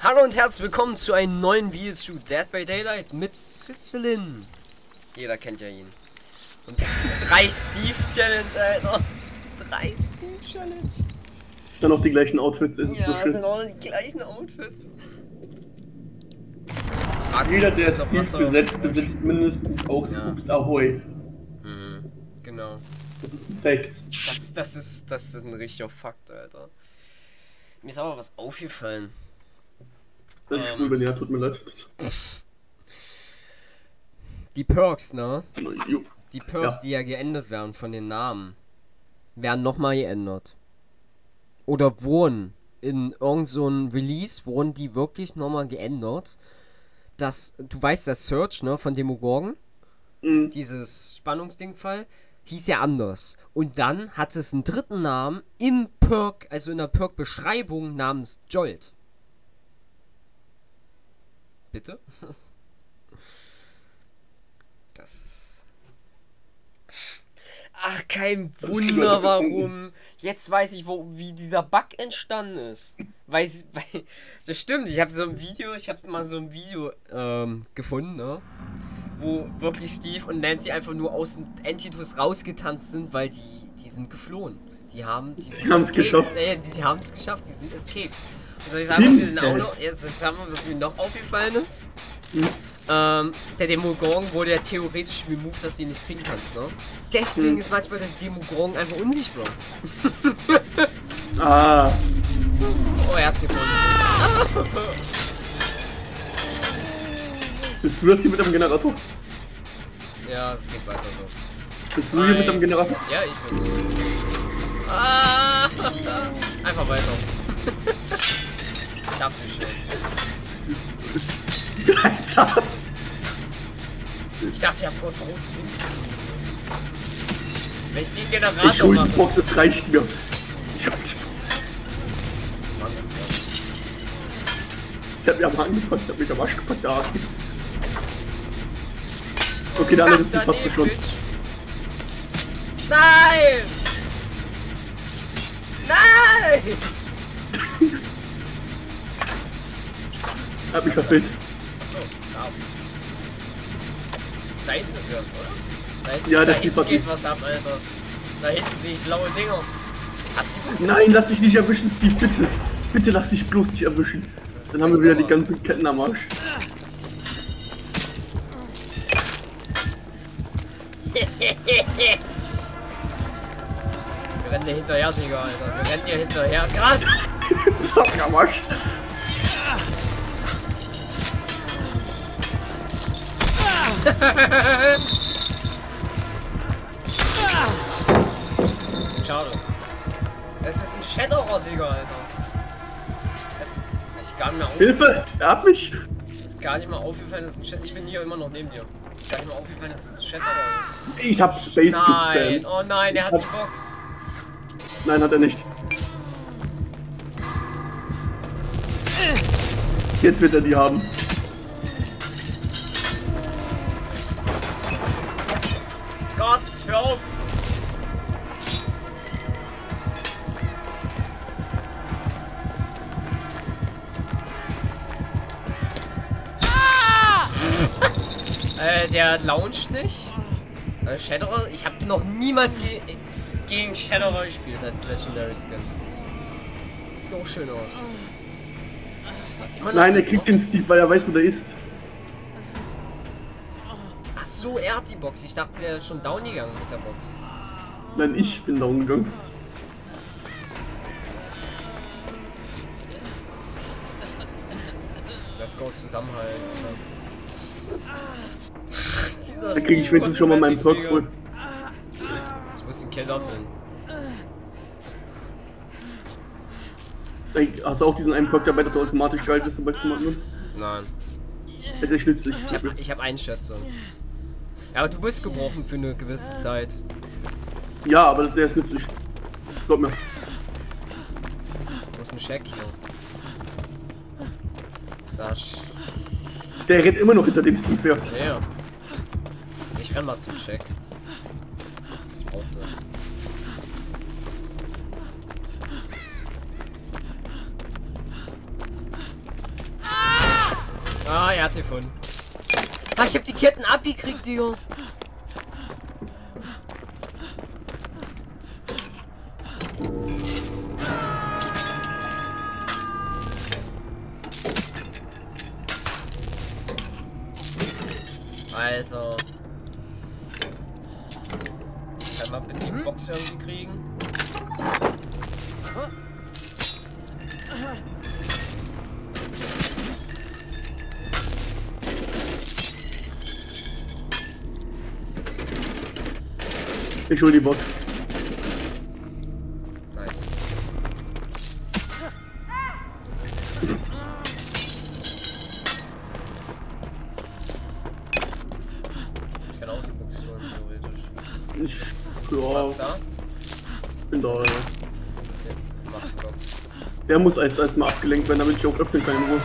Hallo und herzlich willkommen zu einem neuen Video zu Dead by Daylight mit Sicilin. Jeder kennt ja ihn. Und drei Steve Challenge, Alter. Drei Steve Challenge. Dann auch die gleichen Outfits, ist so Ja, schön. genau die gleichen Outfits. Jeder, der Wasser- besetzt, besitzt mindestens auch Ja. Scoops Ahoy. Mhm, genau. Das ist ein Fact. Das, das, ist, das ist ein richtiger Fakt, Alter. Mir ist aber was aufgefallen. Das ist Ähm. bin, ja, tut mir leid. Die Perks, ne? Die Perks, Ja. die ja geändert werden von den Namen, werden nochmal geändert. Oder wurden in irgend so Release, wurden die wirklich nochmal geändert. Das, du weißt, das Search, ne, von Demogorgon, Mhm. dieses Spannungsdingfall, hieß ja anders. Und dann hat es einen dritten Namen im Perk, also in der Perk-Beschreibung namens Jolt. Bitte? Das ist. Ach, kein Wunder, warum. Jetzt weiß ich, wo, wie dieser Bug entstanden ist. Weil, weil das stimmt, ich habe so ein Video, ich habe mal so ein Video ähm, gefunden, ne? Wo wirklich Steve und Nancy einfach nur aus dem Entitus rausgetanzt sind, weil die, die sind geflohen. Die haben, die sind haben's escaped. geschafft. Äh, die, die haben es geschafft, die sind escaped. Und soll ich sagen, was mir, noch, jetzt, das haben wir, was mir noch aufgefallen ist? Mhm. Ähm, der Demogorgon wurde ja theoretisch removed, dass du ihn nicht kriegen kannst, ne? Deswegen Mhm. ist manchmal der Demogorgon einfach unsichtbar. Ah, Oh, er hat's gefunden. bist du das hier mit dem Generator? Ja, es geht weiter so. Bist du hier mit dem. Generator? Ja, ich bin's. Ah! Einfach weiter. Ich hab dich schon. Alter. Ich dachte, ich hab kurz rote Dings. Wenn ich den Ich Generator hol die. Box, das reicht mir. Ich hab, Was war das gerade? ich hab mich am Hang gepackt, ich hab mich am Arsch gepackt, da. Okay, andere ist die Fotze schon. Nein! Nein! Hat mich verfehlt. Ab. Da hinten ist er, oder? Da hinten, Ja, da hinten geht was ab, Alter. Da hinten sehe ich blaue Dinger. Hast du Box? Nein, lass dich nicht erwischen, Steve, bitte. Bitte lass dich bloß nicht erwischen. Dann haben wir wieder die ganzen Ketten am Arsch. Wir rennen dir hinterher, Digga, Alter. Wir rennen dir hinterher. Gerade! Fuck, am Arsch. Schade. Es ist ein Shadower, Digga, Alter. Es ist gar nicht mehr Hilfe, aufgefallen. Es er hat mich. ist gar nicht mal aufgefallen, dass es ein Shadower Ich bin hier immer noch neben dir. Es ist gar nicht mal aufgefallen, dass es ein Shadower ist. Ich hab Space Nein, gespammt. oh nein, er hat Ich die Box. Nein, hat er nicht. Jetzt wird er die haben. Der launcht nicht. Äh, Shadowrun, ich habe noch niemals ge gegen Shadowrun gespielt als Legendary Skin. Sieht auch schön aus. Nein, er kriegt den? Steve, weil er weiß, wo der ist. Ach so, er hat die Box. Ich dachte, der ist schon down gegangen mit der Box. Nein, ich bin down gegangen. Let's go zusammenhalten. Dieser Da kriege ich wenigstens schon mal meinen Perk voll. Ich muss den Kill abholen. Ey, Hast du auch diesen einen Perk dabei, dass du automatisch geil bist, sobald du jemanden nutzt? Nein. Das ist echt nützlich. Ich habe ich hab Einschätzung. Ja, aber du bist gebrochen für eine gewisse Zeit. Ja, aber der ist nützlich. Glaub mir. Wo ist ein Shack hier? Das. Der rennt immer noch hinter dem Steve her. Ja, ja. Renn mal zum Check. Ich brauch das. Ah, er hat sie gefunden. Ah, ich hab die Ketten abgekriegt, Digga. Ich hol die Box. Nice. Ich kann auch die Box holen, theoretisch. Ich, ja, da? bin da. Ja. Okay, mach die Box. Der muss erstmal abgelenkt werden, damit ich auch öffnen kann in Ruhe.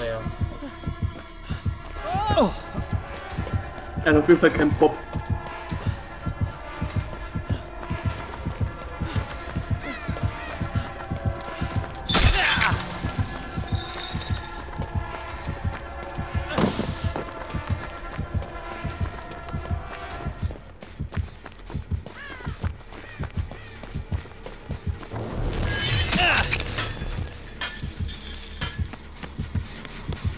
Er hat mir hinterher. Er hat auf jeden Fall keinen Pop.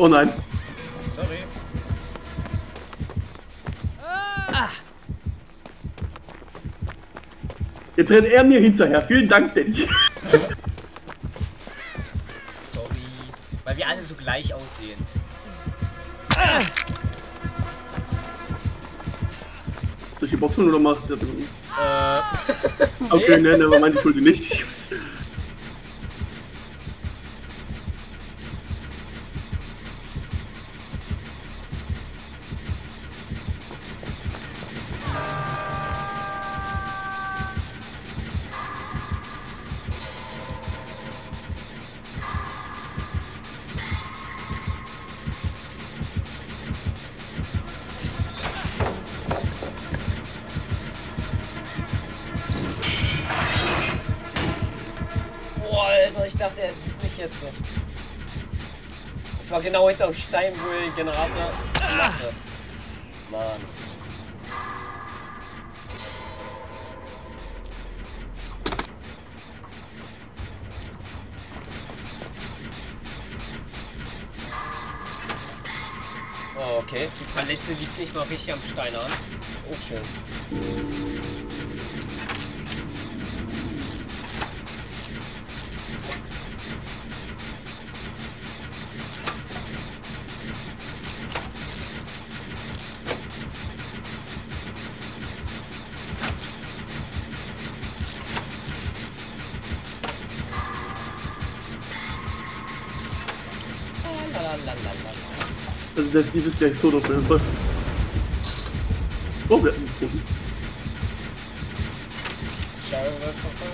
Oh nein. Sorry. Jetzt rennt er mir hinterher. Vielen Dank, Danny. Sorry. Weil wir alle so gleich aussehen. Soll ich die Box holen oder macht Äh. Okay, ne, ne, aber meine Schuld nicht. Jetzt so. Ich war genau hinter dem Stein, wo der Generator gemacht hat. Mann. Oh, okay. Die Palette liegt nicht mal richtig am Stein an. Oh, schön. Also der Steve ist gleich tot auf jeden Fall. Oh, wir hatten einen Toten. Sharon wird verfolgt.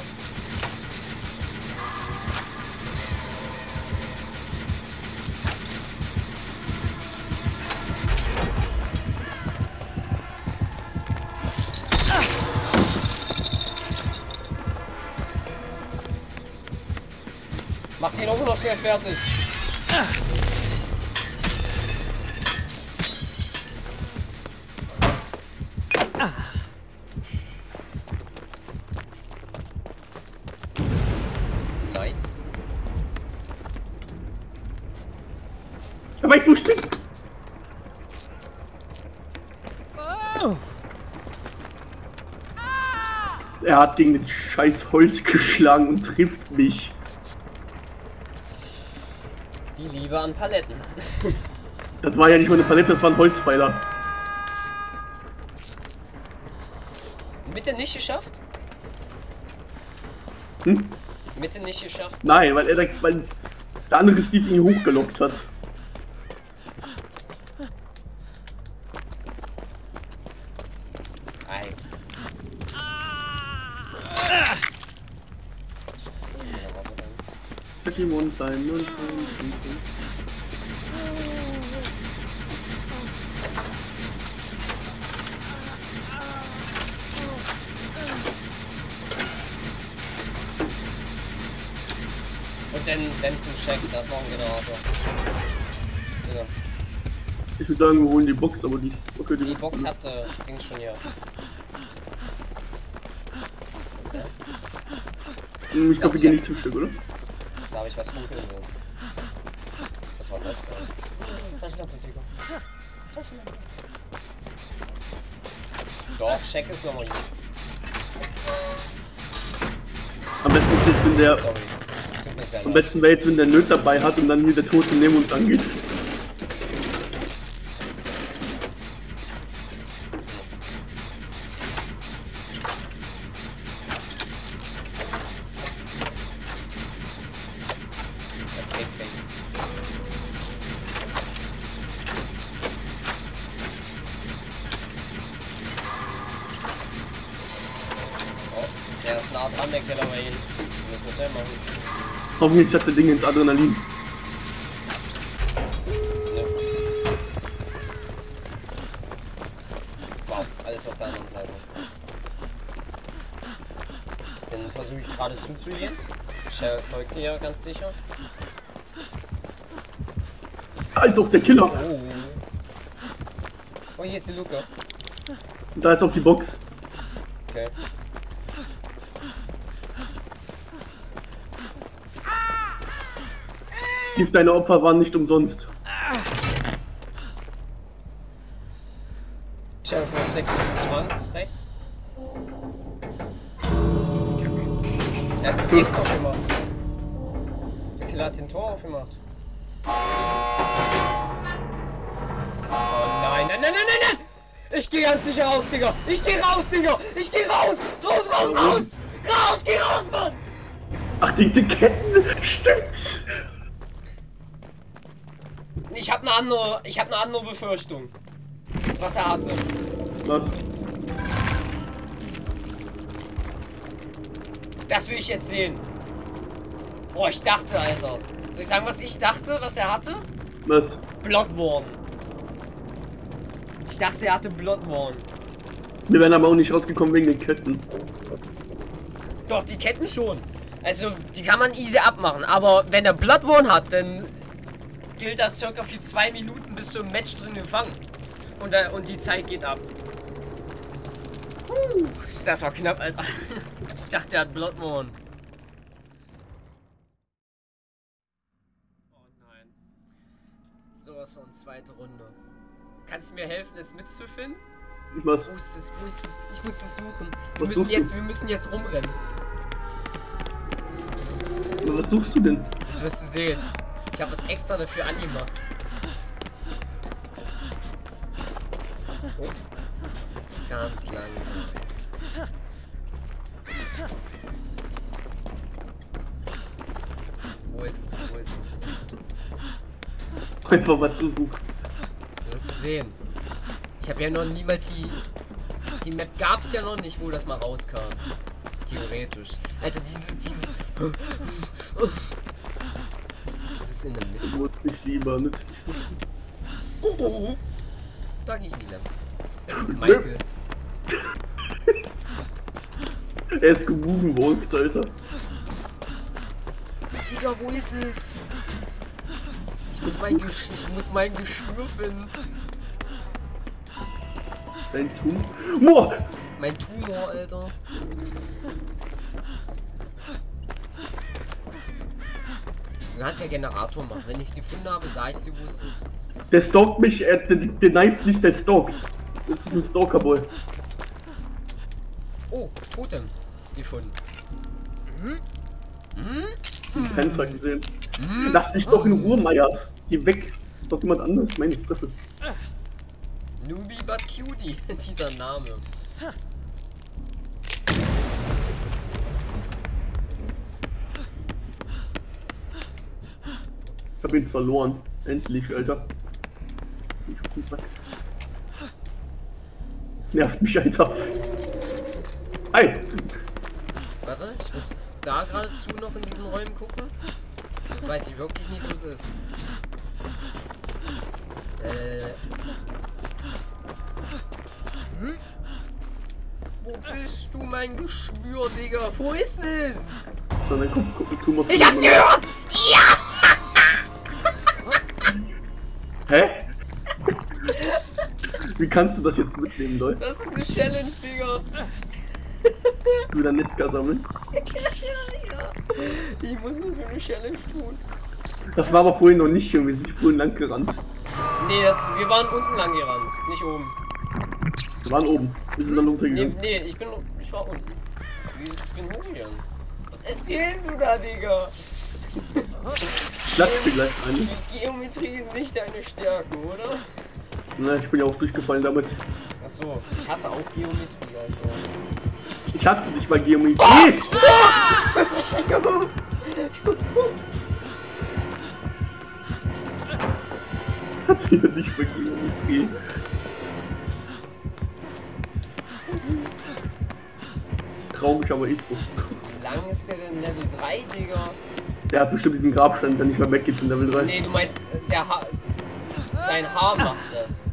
Mach den auch noch er hat gegen das scheiß Holz geschlagen und trifft mich. Die Liebe an Paletten. Das war ja nicht mal eine Palette, das war ein Holzpfeiler. Mitte nicht geschafft? Hm? Mitte nicht geschafft? Nein, weil er da, weil der andere Steve ihn hochgelockt hat. Zack ihm und sein Mund. Und dann, dann zum Check, da ist noch ein Generator. Ja. Ich würde sagen, wir holen die Box, aber die. Okay, Die Box hat äh, Dings schon hier. Das, Ich glaube, wir gehen nicht zum Stück, oder? Habe ich was sehen. Was war das gerade? Taschenlampe, Digga. Taschenlampe. Doch, Check ist nochmal gut. Am besten ist jetzt, wenn der. Sorry. Tut mir sehr Am leid. besten wäre jetzt, wenn der Nöt dabei hat und dann hier der Tote neben uns angeht. Hoffentlich hat der Ding ins Adrenalin. Ne. Wow, alles auf der anderen Seite. Dann versuche ich gerade zuzugehen. Sheriff folgt dir ja ganz sicher. Da ist auch der Killer. Oh. Oh, hier ist die Luke. Und da ist auch die Box. Okay. Steve, deine Opfer waren nicht umsonst. Sheriff versteckt sich im Schrank. Rechts. Er hat die Dings aufgemacht. Der Killer hat den Tor aufgemacht. Oh nein, nein, nein, nein, nein, nein! Ich geh ganz sicher raus, Digga! Ich geh raus, Digga! Ich geh raus! Raus, raus, raus! Raus, geh raus, Mann! Ach, die, die Ketten. Stimmt. Ich hab ne andere, ich hab ne andere Befürchtung. Was er hatte. Was? Das will ich jetzt sehen. Boah, ich dachte, Alter. Soll ich sagen, was ich dachte, was er hatte? Was? Bloodborne. Ich dachte, er hatte Bloodborne. Wir wären aber auch nicht rausgekommen wegen den Ketten. Doch, die Ketten schon. Also, die kann man easy abmachen. Aber wenn er Bloodborne hat, dann gilt das circa für zwei Minuten bis zum Match drin gefangen. Und, äh, und die Zeit geht ab. Das war knapp, Alter. Ich dachte, er hat Bloodborne. Oh nein. Sowas von zweite Runde. Kannst du mir helfen, es mitzufinden? Was? Wo ist es? Wo ist es? Ich muss es suchen. Wir Was müssen du? jetzt, wir müssen jetzt rumrennen. Was suchst du denn? Das wirst du sehen. Ich habe es extra dafür angemacht. Oh. Ganz langsam. Wo ist es? Wo ist es? Einfach was du suchst. Du wirst es sehen. Ich habe ja noch niemals die. Die Map gab es ja noch nicht, wo das mal rauskam. Theoretisch. Alter, dieses. dieses. Ist in der Mitte. Nützlich lieber, nützlich. Oh, oh, oh. Da gehe ich nicht lang. Das ist Michael. Er ist gemoonwalkt, Alter. Digga, wo ist es? Ich muss mein, Gesch ich muss mein Geschwür finden. Dein Tum. Boah! Mein Tumor, Alter. Du kannst ja Generator machen. Wenn ich sie gefunden habe, sag ich sie, wo es ist. Der stalkt mich, er, der, der kneift nicht, der stalkt. Das ist ein Stalker-Boy. Oh, Totem. gefunden. Die Fenster gesehen. Lass mich doch in Ruhe, Meyers. Geh weg. Ist doch jemand anderes. Meine Fresse. Newbie but cutie, dieser Name. Ich hab ihn verloren. Endlich, Alter. Nervt mich, Alter. Hi! Warte, ich muss da geradezu noch in diesen Räumen gucken. Jetzt weiß ich wirklich nicht, wo es ist. Äh. Hm? Wo bist du, mein Geschwür, Digga? Wo ist es? Ich hab's gehört! Wie kannst du das jetzt mitnehmen, Leute? Das ist eine Challenge, Digga. Wieder Netka sammeln? Ich muss das für eine Challenge tun. Das war aber vorhin noch nicht, Junge. Wir sind vorhin lang gerannt. Nee, das, wir waren unten lang gerannt, nicht oben. Wir waren oben. Wir sind dann Nee, runtergegangen. nee, ich bin, ich war unten. Ich bin hochgegangen. Was erzählst du da, Digga? Platz dir gleich eine. Die Geometrie ist nicht deine Stärke, oder? Na, ich bin ja auch durchgefallen damit. Ach so, ich hasse auch Geometrie, also. Ich hatte dich bei Geometrie. Hatte dich bei Geometrie. Traurig, aber ist so. Wie lang ist der denn Level 3, Digga? Der hat bestimmt diesen Grabstein, der nicht mehr weggeht in Level 3. Nee, du meinst, äh, der ha sein Haar macht das.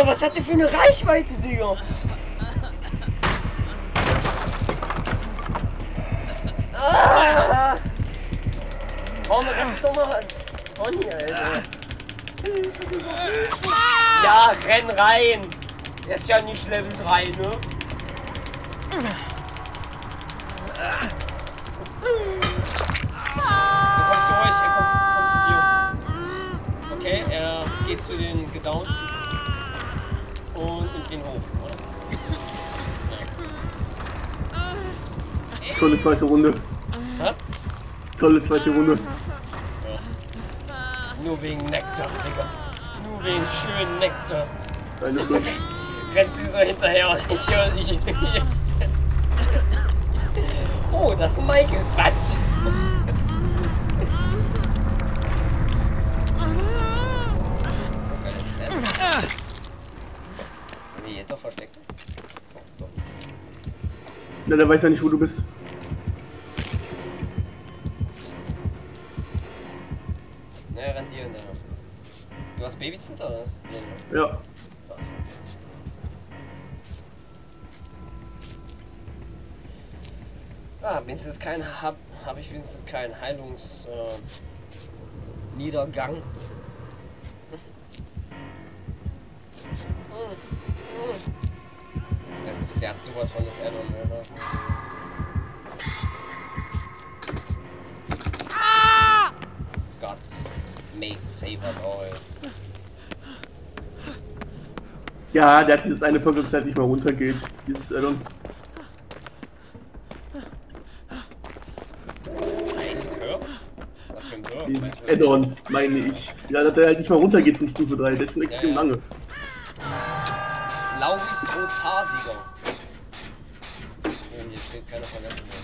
Alter? Was hat der für eine Reichweite, Digga? Ah! Komm, renn doch mal was. Conny, Alter. Ja, renn rein. Er ist ja nicht Level 3, ne? Er kommt zu euch, er kommt, kommt zu dir. Okay, er geht zu den Gedownten den hoch, oder? Tolle zweite Runde. Hä? Tolle zweite Runde. Nur wegen Nektar, Digga. Nur wegen schönen Nektar. Deine Schuld. Rennst du so hinterher und ich. Ich, ich, oh, das ist ein Michael. Quatsch. Okay, jetzt lernen. Haben wir hier doch versteckt? Doch, doch. Na, der weiß ja nicht, wo du bist. Ne, er rennt dir hinterher. Du hast Babysitter oder was? Nee, ne. Ja. Was? Ah, wenigstens kein hab, hab ich wenigstens keinen Heilungs äh, Niedergang. Das, der hat sowas von das Addon, Alter. God, made save us all. Ja, der hat dieses eine Punkt, das halt nicht mal runtergeht. Dieses Addon. Ein Hör? Was für ein Hör? Dieses Addon, meine ich. Ja, dass der halt nicht mal runtergeht von Stufe 3. Das ist schon extrem Ja, ja. lange. Lauris rotes Haar, Digga. Oh, hier steht keine Palette mehr.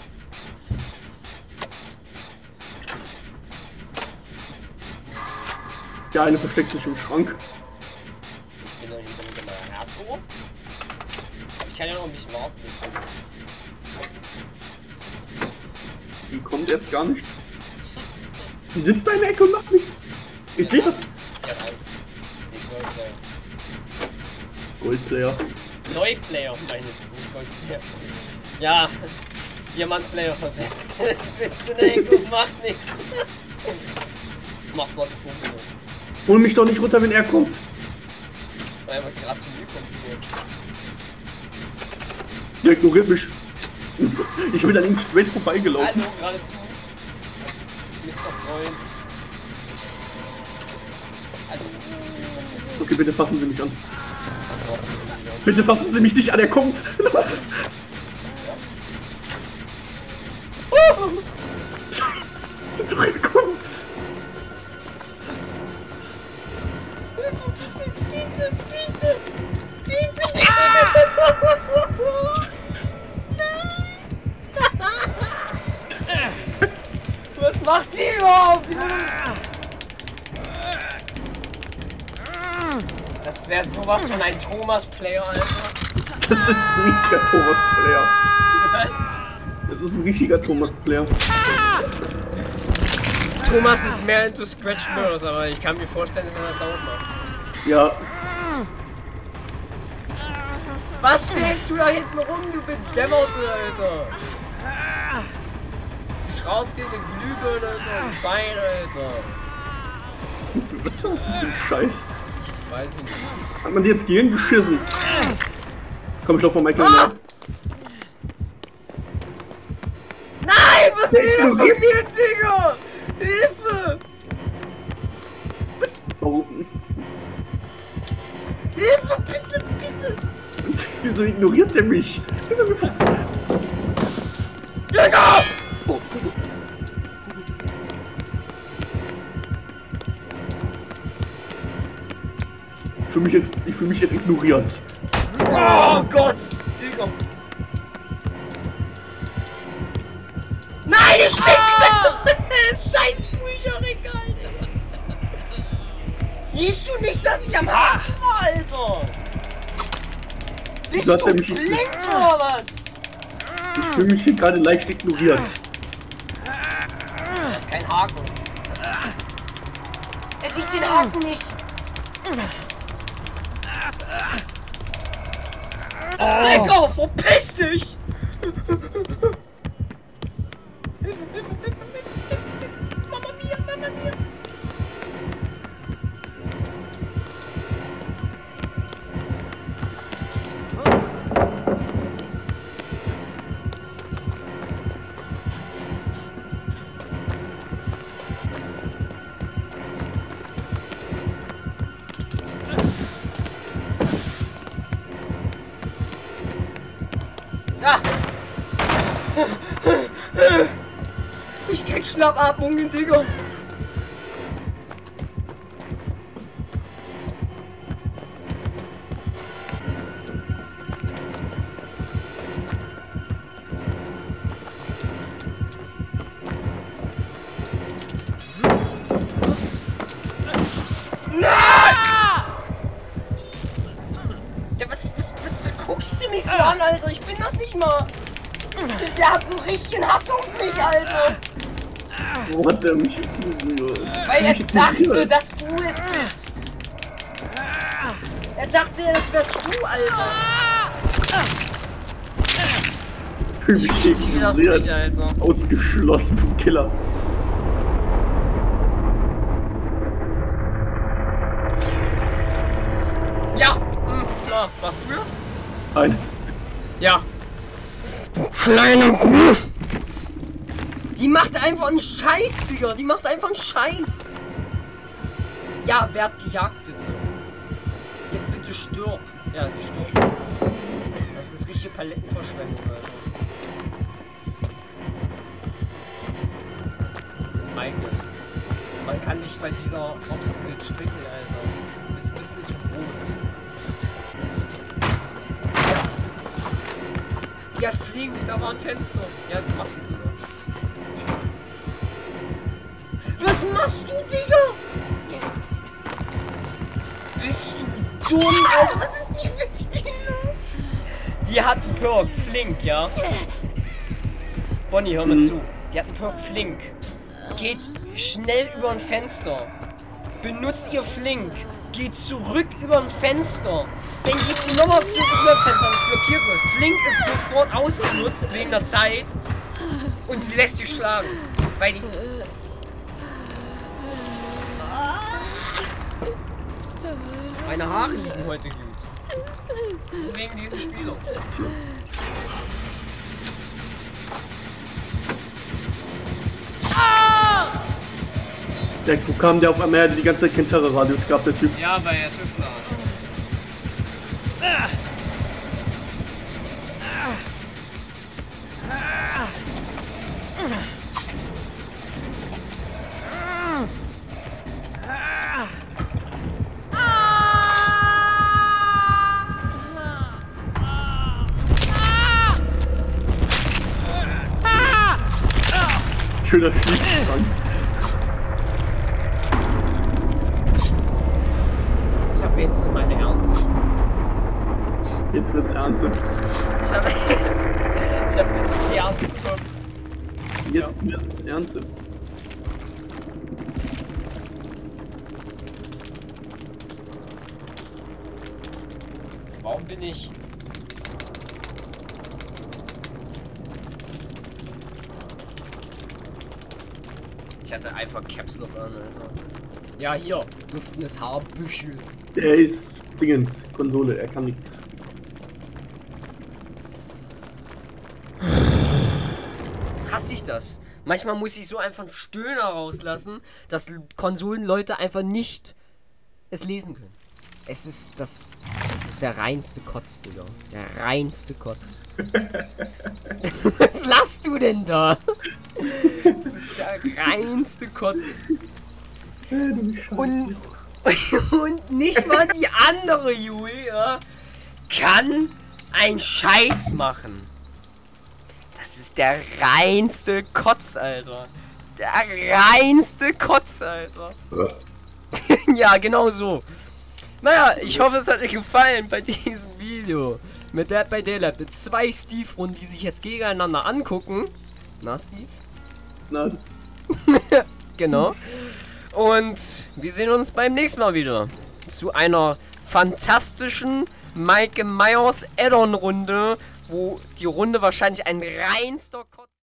Der eine versteckt sich im Schrank. Ich bin da hinter mit meiner Hardcore. Ich kann ja noch ein bisschen warten bis du. Die kommt erst gar nicht. Die sitzt da in der Ecke und macht nichts. Ich sehe das. Die hat Angst. Die ist Neuplayer. Goldplayer. Neuplayer, meine ich, nicht Goldplayer. Ja, Diamantplayer versehen. In der Ecke und macht nichts. Macht mal die Punkte. Hol mich doch nicht runter, wenn er kommt. Weil er gerade zu mir kommt. Der ignoriert mich. Ich bin an ihm straight vorbeigelaufen. Hallo, geradezu. Mr. Freund. Hallo. Okay, bitte fassen Sie mich an. Bitte fassen Sie mich nicht an, er kommt. Los. Doch, er kommt. Bitte, bitte, bitte, bitte, bitte. Was macht die überhaupt? Die Das wäre sowas von ein Thomas-Player, Alter. Das ist ein richtiger Thomas Player. Was? Das ist ein richtiger Thomas Player. Thomas ist mehr into Scratch Mirrors, aber ich kann mir vorstellen, dass er das auch macht. Ja, Was stehst du da hinten rum, du Bedämmerte, Alter? Schraub dir eine Glühbirne unter das Bein, Alter. was ist das für ein Scheiß? Weiß ich nicht. Hat man dir jetzt Gehirn geschissen? Komm, ich lauf von Michael Ah! Nein, was er von ignoriert- mir, Digga? Hilfe! Was? Warum? Hilfe, bitte, bitte! Wieso ignoriert der mich? Digga! Fühle mich, jetzt- ich fühl mich jetzt ignoriert. Oh Gott! Digga! Nein, ich steck Scheiß Bücherregal, Digga! Siehst du nicht, dass ich am Haken war, Alter? Bist Du blind oder was? Ich fühle mich hier gerade leicht ignoriert. Das ist kein Haken. Er sieht den Haken nicht. Digga, verpiss dich! So an, Alter? Ich bin das nicht mal. Der hat so richtigen Hass auf mich, Alter. Warum hat der mich ignoriert? Weil er dachte, dass du es bist. Er dachte, das wärst du, Alter. Ich verstehe das nicht, Alter. Ausgeschlossen vom Killer. Ja, hm, klar. Warst du das? Nein. Ja. Kleine Kuh. Die macht einfach einen Scheiß, Digga. Die macht einfach einen Scheiß. Ja, wer hat gejagt, bitte? Jetzt bitte stirb. Ja, die stirbt jetzt. Das ist richtige Palettenverschwendung, Alter. Michael. Man kann nicht bei dieser Obstacle stricken, Alter. Du bist ein bisschen zu groß. Ja, flink, da war ein Fenster. Ja, das macht sie sogar. Machst du, Digga? Bist du dumm, Alter? Was ist die für ein Spiel? Die hat einen Perk, flink, ja? Bonnie, hör mal Mhm. zu. Die hat einen Perk, flink. Geht schnell über ein Fenster. Benutzt ihr flink. Geht zurück über ein Fenster. Dann geht sie nochmal zurück über ein Fenster, das blockiert wird. Flink ist sofort ausgenutzt wegen der Zeit. Und sie lässt dich schlagen. Weil die. Meine Haare liegen heute gut. Wegen diesem Spiel. Ah! Der kam der auf einmal, der die ganze Zeit kein Terrorradius gehabt, der Typ. Ja, weil er Tüftler hat. Ah! Bin ich? Ich hatte einfach Caps Lock an, Alter. Ja, hier, duftendes Haarbüschel. Der ist Dingens, Konsole, er kann nicht. Hasse ich das. Manchmal muss ich so einfach einen Stöhner rauslassen, dass Konsolenleute einfach nicht es lesen können. Es ist das. Es ist der reinste Kotz, Digga. Der reinste Kotz. Was lachst du denn da? Das ist der reinste Kotz. Und, und nicht mal die andere Julia kann ein Scheiß machen. Das ist der reinste Kotz, Alter. Der reinste Kotz, Alter. ja, genau so. Naja, ich hoffe, es hat euch gefallen bei diesem Video. Mit Dead by Daylight. Mit zwei Steve-Runden, die sich jetzt gegeneinander angucken. Na, Steve? Na, Genau. Und wir sehen uns beim nächsten Mal wieder. Zu einer fantastischen Mike Myers Addon-Runde, wo die Runde wahrscheinlich ein reinster Kotz.